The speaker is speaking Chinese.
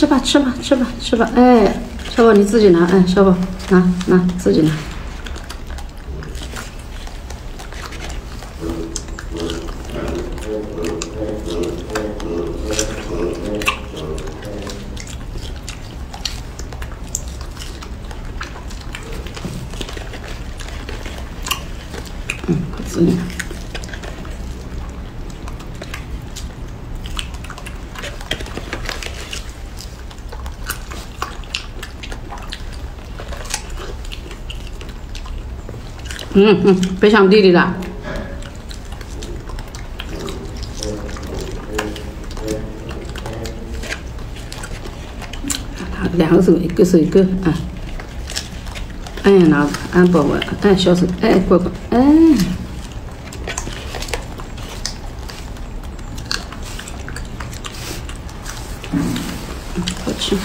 吃吧，吃吧，吃吧，吃吧。哎，小宝你自己拿，哎，小宝拿拿自己拿。嗯，自己拿。嗯嗯，别想弟弟了。两个手，一个手一个啊。哎，拿按宝宝，按，小手，哎，乖乖，哎，好吃。